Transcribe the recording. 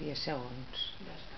10 segons. Gràcies.